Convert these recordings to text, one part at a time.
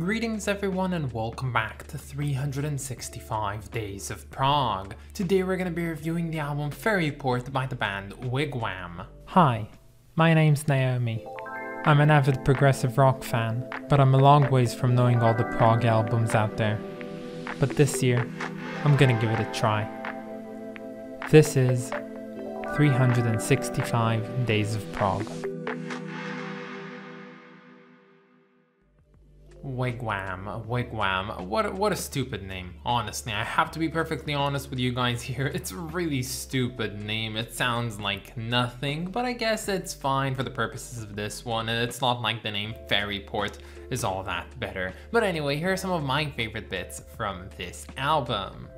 Greetings everyone and welcome back to 365 Days of Prog. Today we're gonna be reviewing the album Fairyport by the band Wigwam. Hi, my name's Naomi. I'm an avid progressive rock fan, but I'm a long ways from knowing all the prog albums out there. But this year, I'm gonna give it a try. This is 365 Days of Prog. Wigwam, Wigwam. What a, what a stupid name. Honestly, I have to be perfectly honest with you guys here. It's a really stupid name. It sounds like nothing, but I guess it's fine for the purposes of this one. And it's not like the name Fairyport is all that better. But anyway, here are some of my favorite bits from this album.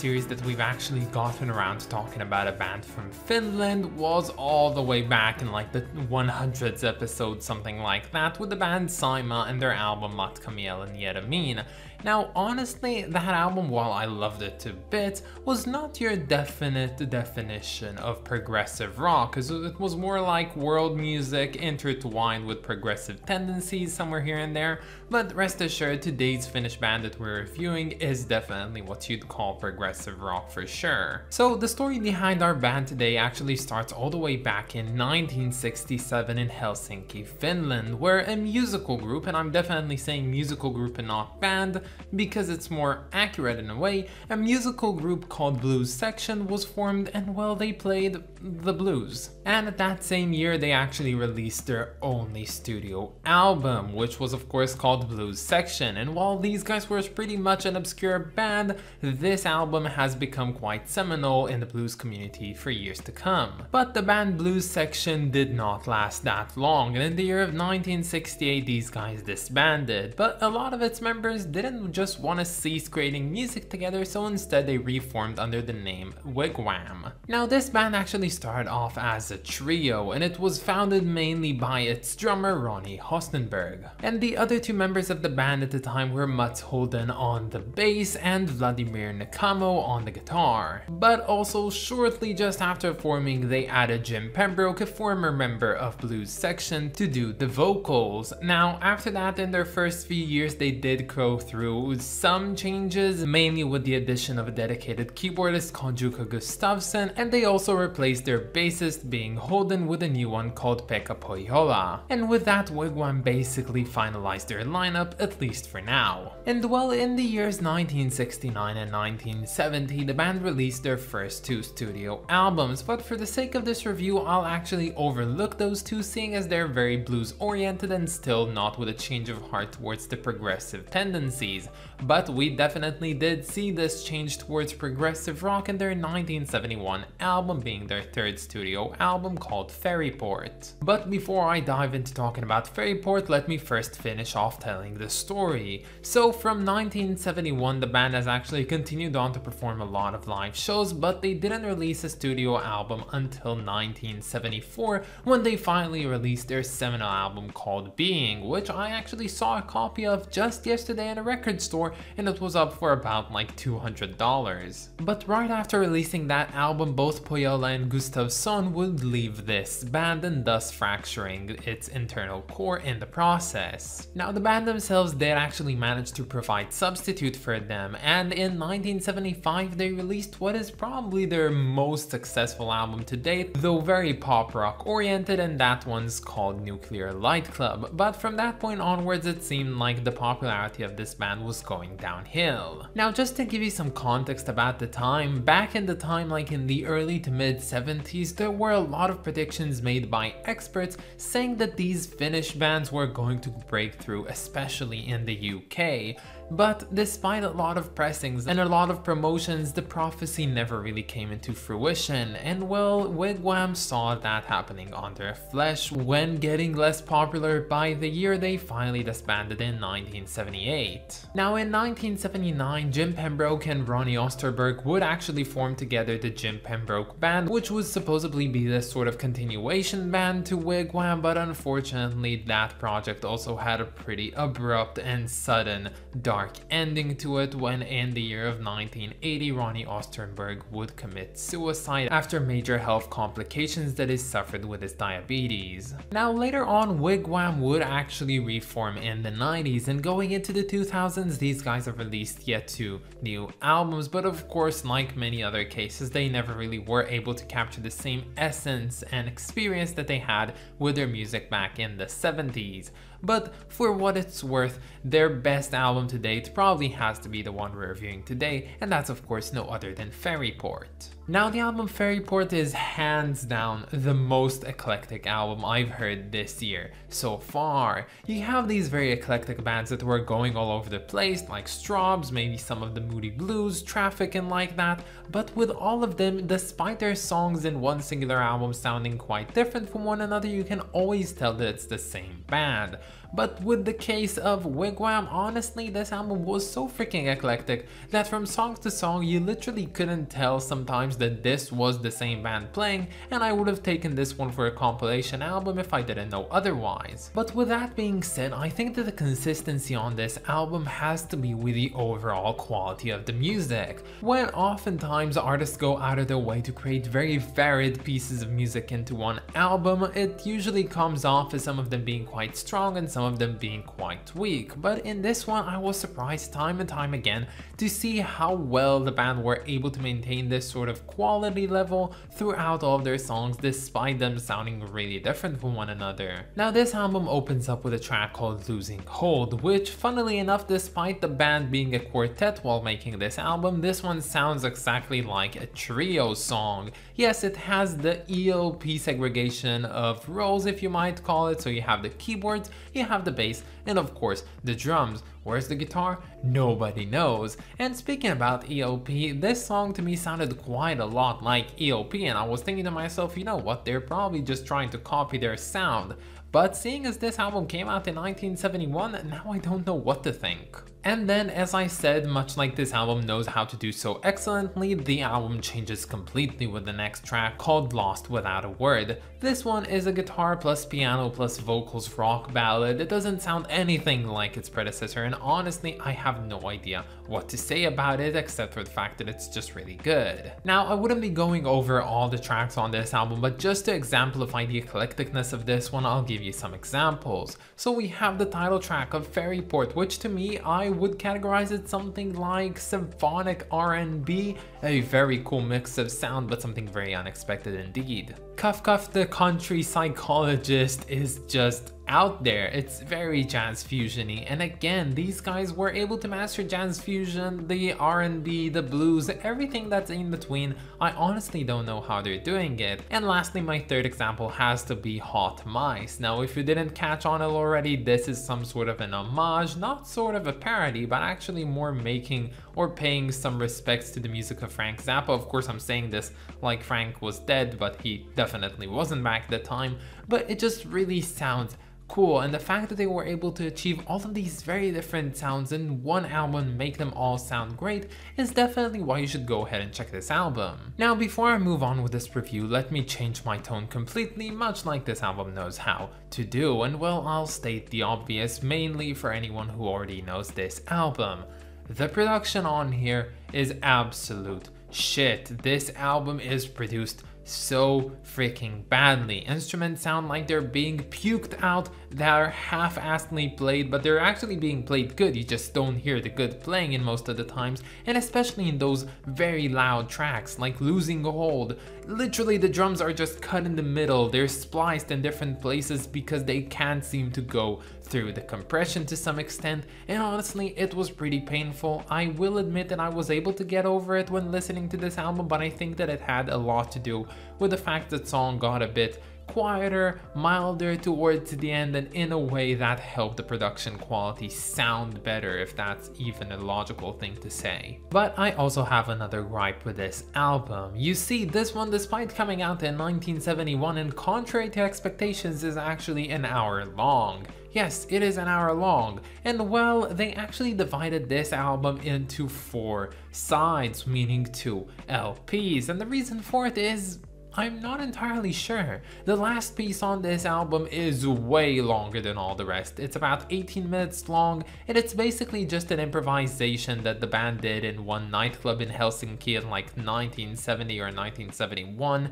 Series that we've actually gotten around to talking about a band from Finland was all the way back in like the 100s episode, something like that, with the band Saima and their album Matkamiel and Yeramin. Now, honestly, that album, while I loved it to bits, was not your definite definition of progressive rock, because it was more like world music intertwined with progressive tendencies somewhere here and there. But rest assured, today's Finnish band that we're reviewing is definitely what you'd call progressive rock for sure. So the story behind our band today actually starts all the way back in 1967 in Helsinki, Finland, where a musical group, and I'm definitely saying musical group and not band, because it's more accurate in a way, a musical group called Blues Section was formed and well they played the blues. And at that same year they actually released their only studio album, which was of course called Blues Section. And while these guys were pretty much an obscure band, this album has become quite seminal in the blues community for years to come. But the band Blues Section did not last that long, and in the year of 1968 these guys disbanded, but a lot of its members didn't just want to cease creating music together, so instead they reformed under the name Wigwam. Now this band actually started off as a trio, and it was founded mainly by its drummer Ronnie Osterberg. And the other two members of the band at the time were Mats Huldén on the bass and Vladimir Nikamo on the guitar. But also shortly just after forming they added Jim Pembroke, a former member of Blues Section, to do the vocals. Now after that in their first few years they did go through some changes, mainly with the addition of a dedicated keyboardist Jukka Gustavson, and they also replaced their bassist being Huldén with a new one called Pekka Pohjola. And with that, Wigwam basically finalized their lineup, at least for now. And well, in the years 1969 and 1970, the band released their first two studio albums, but for the sake of this review, I'll actually overlook those two seeing as they're very blues oriented and still not with a change of heart towards the progressive tendencies disease, but we definitely did see this change towards progressive rock in their 1971 album being their third studio album called Fairyport. But before I dive into talking about Fairyport, let me first finish off telling the story. So from 1971 the band has actually continued on to perform a lot of live shows, but they didn't release a studio album until 1974 when they finally released their seminal album called Being, which I actually saw a copy of just yesterday in a record store and it was up for about like $200. But right after releasing that album, both Pohjola and Gustavson would leave this band and thus fracturing its internal core in the process. Now the band themselves did actually manage to provide substitute for them and in 1975 they released what is probably their most successful album to date, though very pop rock oriented and that one's called Nuclear Nightclub, but from that point onwards it seemed like the popularity of this band was going downhill. Now just to give you some context about the time, back in the time like in the early to mid 70s there were a lot of predictions made by experts saying that these Finnish bands were going to break through especially in the UK but despite a lot of pressings and a lot of promotions, the prophecy never really came into fruition, and well, Wigwam saw that happening on their flesh when getting less popular by the year they finally disbanded in 1978. Now in 1979, Jim Pembroke and Ronnie Osterberg would actually form together the Jim Pembroke Band, which would supposedly be the sort of continuation band to Wigwam, but unfortunately that project also had a pretty abrupt and sudden dark dark ending to it when in the year of 1980 Ronnie Osterberg would commit suicide after major health complications that he suffered with his diabetes. Now later on Wigwam would actually reform in the 90s and going into the 2000s these guys have released yet two new albums but of course like many other cases they never really were able to capture the same essence and experience that they had with their music back in the 70s but for what it's worth, their best album to date probably has to be the one we're reviewing today, and that's of course no other than Fairyport. Now the album Fairyport is hands down the most eclectic album I've heard this year so far. You have these very eclectic bands that were going all over the place like Strawbs, maybe some of the Moody Blues, Traffic and like that, but with all of them, despite their songs in one singular album sounding quite different from one another, you can always tell that it's the same band. But with the case of Wigwam, honestly, this album was so freaking eclectic that from song to song, you literally couldn't tell sometimes that this was the same band playing, and I would have taken this one for a compilation album if I didn't know otherwise. But with that being said, I think that the consistency on this album has to be with the overall quality of the music. When oftentimes artists go out of their way to create very varied pieces of music into one album, it usually comes off as some of them being quite strong and some some of them being quite weak, but in this one I was surprised time and time again to see how well the band were able to maintain this sort of quality level throughout all of their songs despite them sounding really different from one another. Now this album opens up with a track called Losing Hold, which funnily enough despite the band being a quartet while making this album, this one sounds exactly like a trio song. Yes, it has the ELP segregation of roles if you might call it, so you have the keyboards, you have the bass, and of course the drums. Where's the guitar? Nobody knows. And speaking about ELP, this song to me sounded quite a lot like ELP and I was thinking to myself, you know what, they're probably just trying to copy their sound. But seeing as this album came out in 1971, now I don't know what to think. And then, as I said, much like this album knows how to do so excellently, the album changes completely with the next track called Lost Without a Word. This one is a guitar plus piano plus vocals rock ballad. It doesn't sound anything like its predecessor and honestly I have no idea what to say about it except for the fact that it's just really good. Now I wouldn't be going over all the tracks on this album but just to exemplify the eclecticness of this one I'll give you some examples. So we have the title track of Fairyport which to me I would categorize it something like symphonic R&B, a very cool mix of sound but something very unexpected indeed. Cuff Cuff the country psychologist is just out there. It's very jazz fusiony. And again, these guys were able to master jazz fusion, the R&B, the blues, everything that's in between. I honestly don't know how they're doing it. And lastly, my third example has to be Hot Mice. Now, if you didn't catch on it already, this is some sort of an homage, not sort of a parody, but actually more making or paying some respects to the music of Frank Zappa. Of course, I'm saying this like Frank was dead, but he definitely wasn't back at the time. But it just really sounds cool. And the fact that they were able to achieve all of these very different sounds in one album, make them all sound great, is definitely why you should go ahead and check this album. Now, before I move on with this review, let me change my tone completely, much like this album knows how to do. And well, I'll state the obvious, mainly for anyone who already knows this album. The production on here is absolute shit. This album is produced so freaking badly. Instruments sound like they're being puked out, they're half-assedly played, but they're actually being played good, you just don't hear the good playing in most of the times, and especially in those very loud tracks, like Losing Hold. Literally the drums are just cut in the middle, they're spliced in different places because they can't seem to go through the compression to some extent, and honestly it was pretty painful. I will admit that I was able to get over it when listening to this album, but I think that it had a lot to do with the fact that song got a bit quieter, milder towards the end, and in a way that helped the production quality sound better, if that's even a logical thing to say. But I also have another gripe with this album. You see, this one, despite coming out in 1971 and contrary to expectations, is actually an hour long. Yes, it is an hour long, and well, they actually divided this album into four sides, meaning two LPs, and the reason for it is I'm not entirely sure. The last piece on this album is way longer than all the rest. It's about 18 minutes long and it's basically just an improvisation that the band did in one nightclub in Helsinki in like 1970 or 1971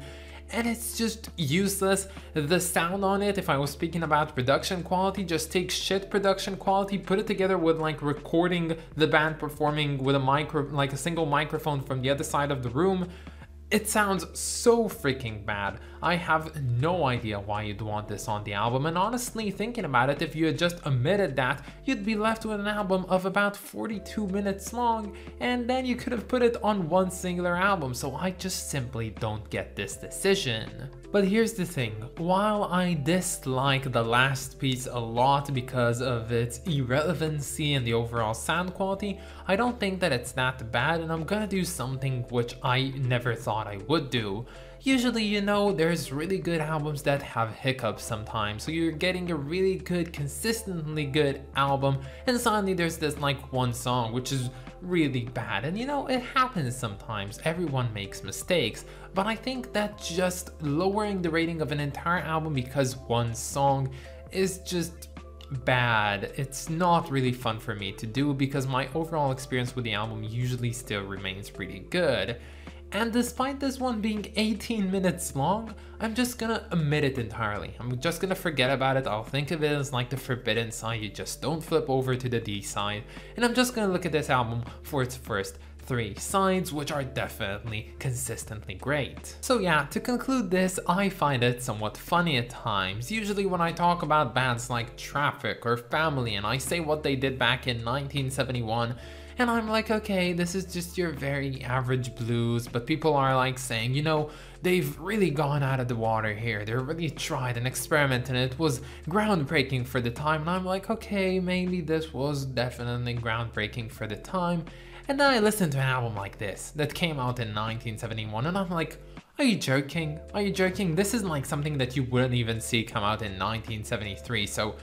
and it's just useless. The sound on it, if I was speaking about production quality, just take shit production quality, put it together with like recording the band performing with a micro, like a single microphone from the other side of the room, it sounds so freaking bad. I have no idea why you'd want this on the album, and honestly, thinking about it, if you had just omitted that, you'd be left with an album of about 42 minutes long, and then you could have put it on one singular album, so I just simply don't get this decision. But here's the thing, while I dislike the last piece a lot because of its irrelevancy and the overall sound quality, I don't think that it's that bad and I'm gonna do something which I never thought I would do. Usually, you know, there's really good albums that have hiccups sometimes, so you're getting a really good, consistently good album, and suddenly there's this like one song which is really bad. And you know, it happens sometimes, everyone makes mistakes, but I think that just lowering the rating of an entire album because one song is just bad. It's not really fun for me to do because my overall experience with the album usually still remains pretty good. And despite this one being 18 minutes long, I'm just gonna omit it entirely. I'm just gonna forget about it, I'll think of it as like the forbidden side, you just don't flip over to the D side, and I'm just gonna look at this album for its first three sides, which are definitely consistently great. So yeah, to conclude this, I find it somewhat funny at times. Usually when I talk about bands like Traffic or Family and I say what they did back in 1971, and I'm like, okay, this is just your very average blues, but people are like saying, you know, they've really gone out of the water here. They're really tried and experimented and it was groundbreaking for the time. And I'm like, okay, maybe this was definitely groundbreaking for the time. And then I listened to an album like this that came out in 1971 and I'm like, are you joking? Are you joking? This is like something that you wouldn't even see come out in 1973. So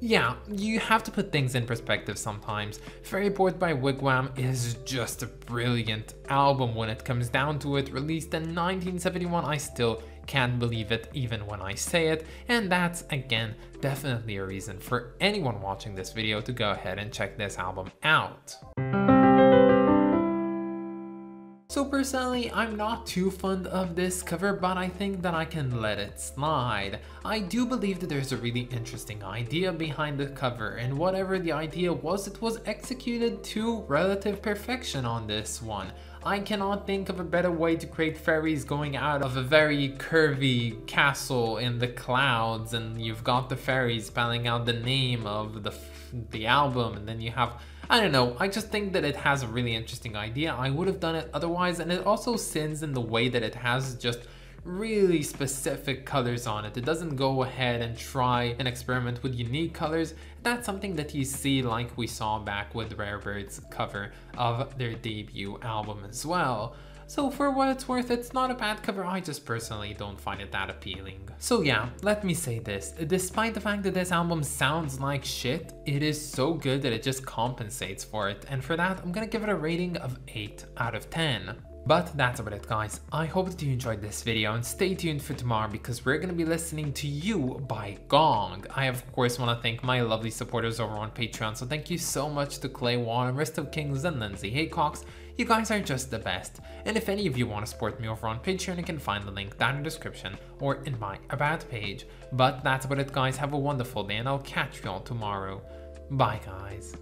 yeah, you have to put things in perspective sometimes. Fairy Port by Wigwam is just a brilliant album when it comes down to it. Released in 1971, I still can't believe it even when I say it, and that's again definitely a reason for anyone watching this video to go ahead and check this album out. So personally, I'm not too fond of this cover, but I think that I can let it slide. I do believe that there's a really interesting idea behind the cover, and whatever the idea was, it was executed to relative perfection on this one. I cannot think of a better way to create fairies going out of a very curvy castle in the clouds and you've got the fairies spelling out the name of the, the album and then you have I don't know, I just think that it has a really interesting idea. I would have done it otherwise, and it also sins in the way that it has just really specific colors on it. It doesn't go ahead and try and experiment with unique colors. That's something that you see like we saw back with Rare Bird's cover of their debut album as well. So for what it's worth, it's not a bad cover, I just personally don't find it that appealing. So yeah, let me say this, despite the fact that this album sounds like shit, it is so good that it just compensates for it, and for that I'm gonna give it a rating of 8 out of 10. But that's about it guys, I hope that you enjoyed this video and stay tuned for tomorrow because we're gonna be listening to You by Gong. I of course want to thank my lovely supporters over on Patreon, so thank you so much to Clay Wall, Rest of Kings and Lindsay Haycox. You guys are just the best. And if any of you want to support me over on Patreon, you can find the link down in the description or in my about page. But that's about it guys, have a wonderful day and I'll catch you all tomorrow. Bye guys.